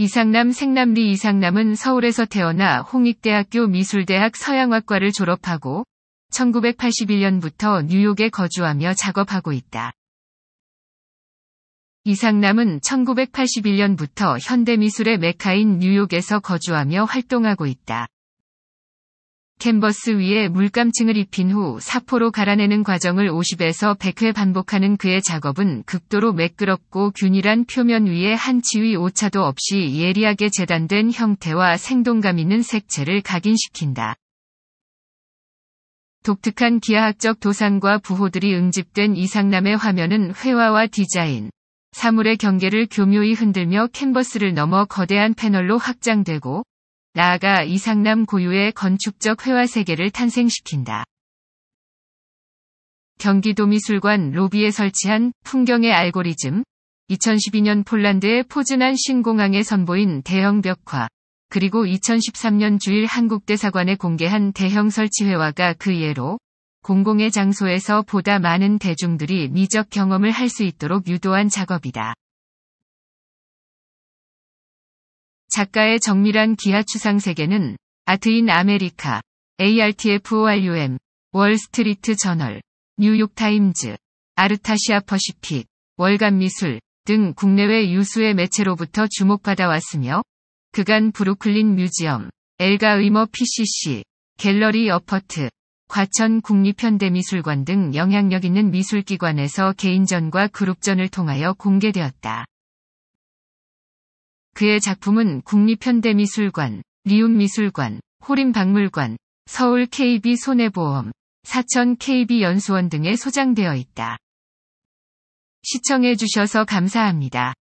이상남 생남리 이상남은 서울에서 태어나 홍익대학교 미술대학 서양학과를 졸업하고 1981년부터 뉴욕에 거주하며 작업하고 있다. 이상남은 1981년부터 현대미술의 메카인 뉴욕에서 거주하며 활동하고 있다. 캔버스 위에 물감층을 입힌 후 사포로 갈아내는 과정을 50에서 100회 반복하는 그의 작업은 극도로 매끄럽고 균일한 표면 위에 한 치위 오차도 없이 예리하게 재단된 형태와 생동감 있는 색채를 각인시킨다. 독특한 기하학적 도상과 부호들이 응집된 이상남의 화면은 회화와 디자인, 사물의 경계를 교묘히 흔들며 캔버스를 넘어 거대한 패널로 확장되고 나아가 이상남 고유의 건축적 회화 세계를 탄생시킨다. 경기도미술관 로비에 설치한 풍경의 알고리즘, 2012년 폴란드의 포즈난 신공항에 선보인 대형 벽화, 그리고 2013년 주일 한국대사관에 공개한 대형 설치 회화가 그 예로 공공의 장소에서 보다 많은 대중들이 미적 경험을 할 수 있도록 유도한 작업이다. 작가의 정밀한 기하 추상 세계는 Art in America, ARTFORUM, 월스트리트 저널, 뉴욕타임즈, ArtAsiaPacific, 월간미술 등 국내외 유수의 매체로부터 주목받아 왔으며 그간 브루클린 뮤지엄, 엘가 의머 PCC, 갤러리 어퍼트, 과천 국립현대미술관 등 영향력 있는 미술기관에서 개인전과 그룹전을 통하여 공개되었다. 그의 작품은 국립현대미술관, 리움미술관, 호림박물관, 서울 KB 손해보험, 사천 KB 연수원 등에 소장되어 있다. 시청해주셔서 감사합니다.